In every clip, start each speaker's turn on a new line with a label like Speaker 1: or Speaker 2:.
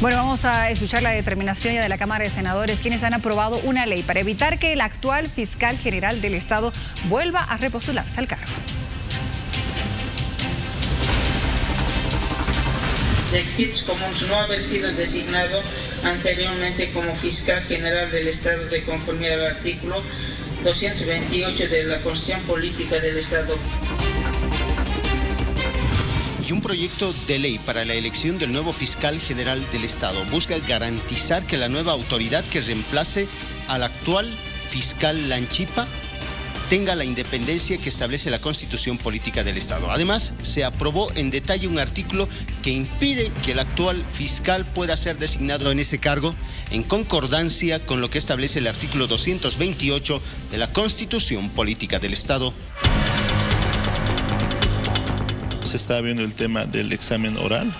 Speaker 1: Bueno, vamos a escuchar la determinación ya de la Cámara de Senadores, quienes han aprobado una ley para evitar que el actual fiscal general del Estado vuelva a repostularse al cargo.
Speaker 2: Exits Comuns no haber sido designado anteriormente como fiscal general del Estado de conformidad al artículo 228 de la Constitución Política del Estado
Speaker 3: y un proyecto de ley para la elección del nuevo fiscal general del Estado. Busca garantizar que la nueva autoridad que reemplace al actual fiscal Lanchipa tenga la independencia que establece la Constitución Política del Estado. Además, se aprobó en detalle un artículo que impide que el actual fiscal pueda ser designado en ese cargo en concordancia con lo que establece el artículo 228 de la Constitución Política del Estado
Speaker 4: se está viendo el tema del examen oral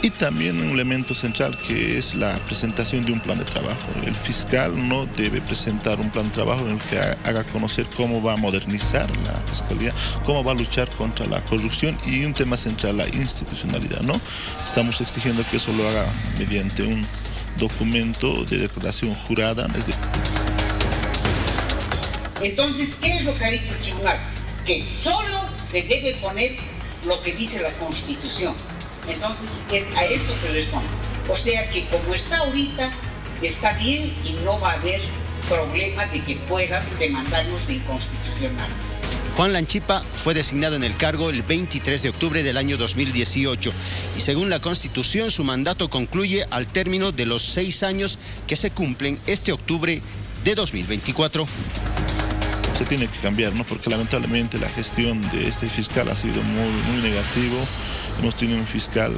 Speaker 4: y también un elemento central que es la presentación de un plan de trabajo. El fiscal no debe presentar un plan de trabajo en el que haga conocer cómo va a modernizar la fiscalía, cómo va a luchar contra la corrupción y un tema central, la institucionalidad. ¿no? Estamos exigiendo que eso lo haga mediante un documento de declaración jurada.
Speaker 5: Entonces, ¿qué es lo que ha dicho tribunal? Que solo se debe poner lo que dice la Constitución. Entonces, es a eso que respondo. O sea que como está ahorita, está bien y no va a haber problema de que puedan demandarnos de inconstitucional.
Speaker 3: Juan Lanchipa fue designado en el cargo el 23 de octubre del año 2018 y según la Constitución su mandato concluye al término de los seis años que se cumplen este octubre de 2024
Speaker 4: se tiene que cambiar, ¿no? porque lamentablemente la gestión de este fiscal ha sido muy, muy negativo. Hemos tenido un fiscal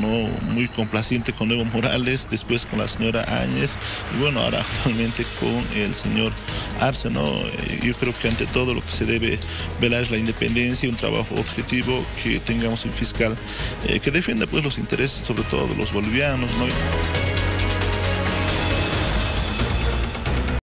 Speaker 4: no muy complaciente con Evo Morales, después con la señora Áñez y bueno, ahora actualmente con el señor Arce. ¿no? Eh, yo creo que ante todo lo que se debe velar es la independencia y un trabajo objetivo, que tengamos un fiscal eh, que defienda pues, los intereses sobre todo de los bolivianos. ¿no?